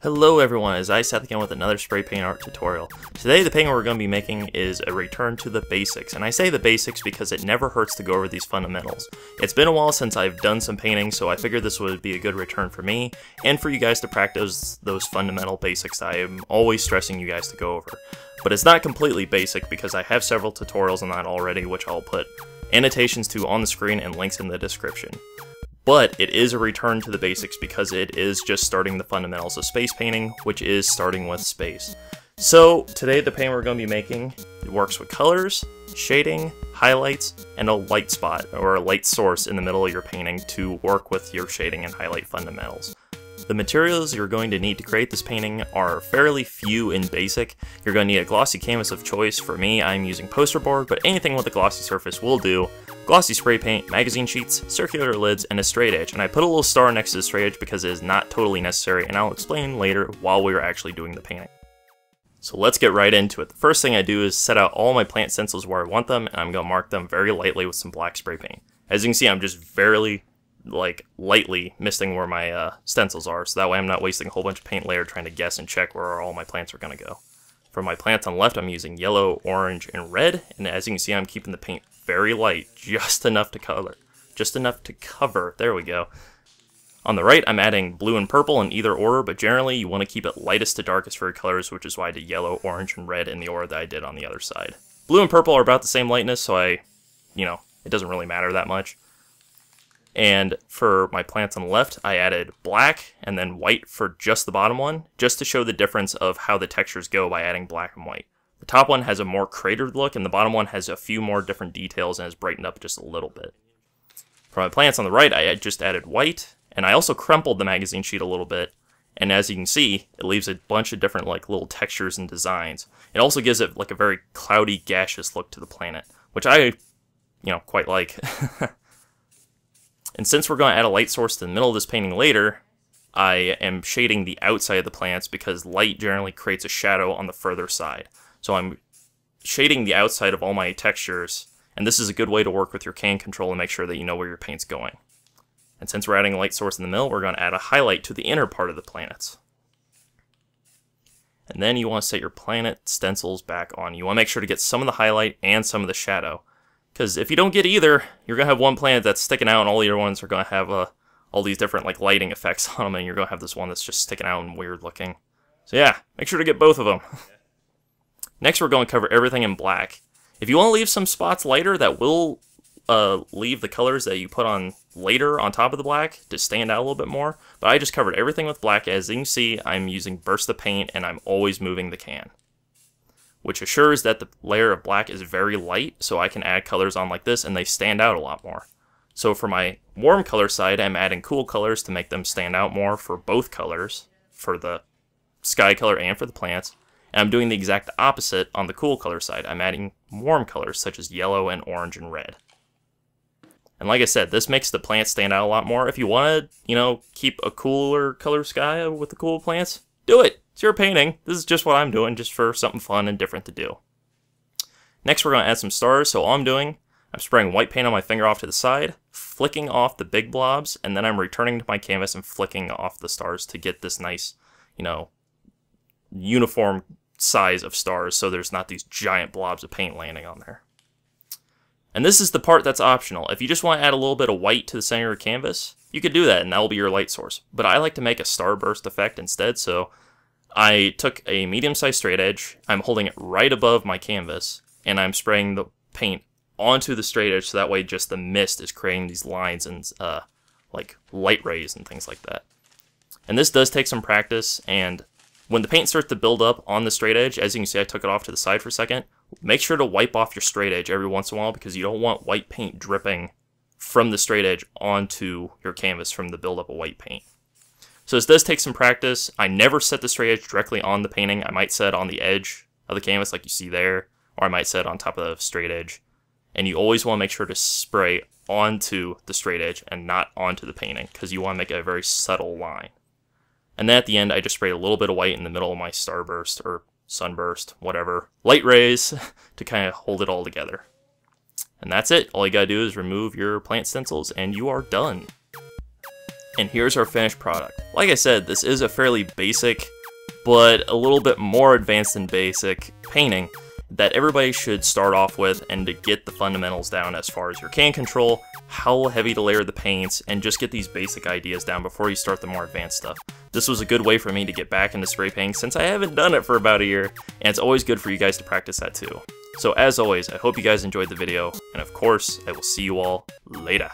Hello everyone, as I sat again with another spray paint art tutorial. Today the painting we're going to be making is a return to the basics, and I say the basics because it never hurts to go over these fundamentals. It's been a while since I've done some painting, so I figured this would be a good return for me, and for you guys to practice those fundamental basics I am always stressing you guys to go over. But it's not completely basic because I have several tutorials on that already, which I'll put annotations to on the screen and links in the description but it is a return to the basics because it is just starting the fundamentals of space painting, which is starting with space. So today the paint we're going to be making it works with colors, shading, highlights, and a light spot or a light source in the middle of your painting to work with your shading and highlight fundamentals. The materials you're going to need to create this painting are fairly few and basic. You're going to need a glossy canvas of choice. For me, I'm using poster board, but anything with a glossy surface will do glossy spray paint, magazine sheets, circular lids, and a straight edge. And I put a little star next to the straight edge because it is not totally necessary, and I'll explain later while we are actually doing the painting. So let's get right into it. The first thing I do is set out all my plant stencils where I want them, and I'm going to mark them very lightly with some black spray paint. As you can see, I'm just very, like, lightly misting where my uh, stencils are, so that way I'm not wasting a whole bunch of paint layer trying to guess and check where all my plants are going to go. For my plants on the left, I'm using yellow, orange, and red, and as you can see, I'm keeping the paint very light, just enough to color, just enough to cover. There we go. On the right, I'm adding blue and purple in either order, but generally you want to keep it lightest to darkest for your colors, which is why I did yellow, orange, and red in the order that I did on the other side. Blue and purple are about the same lightness, so I, you know, it doesn't really matter that much. And for my plants on the left, I added black and then white for just the bottom one, just to show the difference of how the textures go by adding black and white. The top one has a more cratered look, and the bottom one has a few more different details and is brightened up just a little bit. For my plants on the right, I just added white, and I also crumpled the magazine sheet a little bit, and as you can see, it leaves a bunch of different like little textures and designs. It also gives it like a very cloudy, gaseous look to the planet, which I, you know, quite like. and since we're going to add a light source to the middle of this painting later, I am shading the outside of the plants because light generally creates a shadow on the further side. So I'm shading the outside of all my textures, and this is a good way to work with your can control and make sure that you know where your paint's going. And since we're adding a light source in the middle, we're going to add a highlight to the inner part of the planets. And then you want to set your planet stencils back on. You want to make sure to get some of the highlight and some of the shadow. Because if you don't get either, you're going to have one planet that's sticking out and all the other ones are going to have uh, all these different like lighting effects on them and you're going to have this one that's just sticking out and weird looking. So yeah, make sure to get both of them. Next, we're going to cover everything in black. If you want to leave some spots lighter, that will uh, leave the colors that you put on later on top of the black to stand out a little bit more. But I just covered everything with black. As you can see, I'm using burst of paint and I'm always moving the can. Which assures that the layer of black is very light, so I can add colors on like this and they stand out a lot more. So for my warm color side, I'm adding cool colors to make them stand out more for both colors, for the sky color and for the plants. And I'm doing the exact opposite on the cool color side. I'm adding warm colors such as yellow and orange and red. And like I said, this makes the plants stand out a lot more. If you want to, you know, keep a cooler color sky with the cool plants, do it. It's your painting. This is just what I'm doing, just for something fun and different to do. Next, we're going to add some stars. So all I'm doing, I'm spraying white paint on my finger off to the side, flicking off the big blobs, and then I'm returning to my canvas and flicking off the stars to get this nice, you know, uniform size of stars so there's not these giant blobs of paint landing on there. And this is the part that's optional. If you just want to add a little bit of white to the center of your canvas, you could do that and that will be your light source. But I like to make a starburst effect instead, so I took a medium-sized straight edge, I'm holding it right above my canvas, and I'm spraying the paint onto the straight edge so that way just the mist is creating these lines and uh, like light rays and things like that. And this does take some practice, and when the paint starts to build up on the straight edge, as you can see I took it off to the side for a second, make sure to wipe off your straight edge every once in a while because you don't want white paint dripping from the straight edge onto your canvas from the buildup of white paint. So this does take some practice. I never set the straight edge directly on the painting. I might set on the edge of the canvas like you see there, or I might set on top of the straight edge. And you always want to make sure to spray onto the straight edge and not onto the painting because you want to make a very subtle line. And then at the end, I just sprayed a little bit of white in the middle of my starburst or sunburst, whatever, light rays to kind of hold it all together. And that's it. All you gotta do is remove your plant stencils and you are done. And here's our finished product. Like I said, this is a fairly basic, but a little bit more advanced than basic painting that everybody should start off with and to get the fundamentals down as far as your can control, how heavy to layer the paints, and just get these basic ideas down before you start the more advanced stuff. This was a good way for me to get back into spray painting since I haven't done it for about a year, and it's always good for you guys to practice that too. So as always, I hope you guys enjoyed the video, and of course, I will see you all later.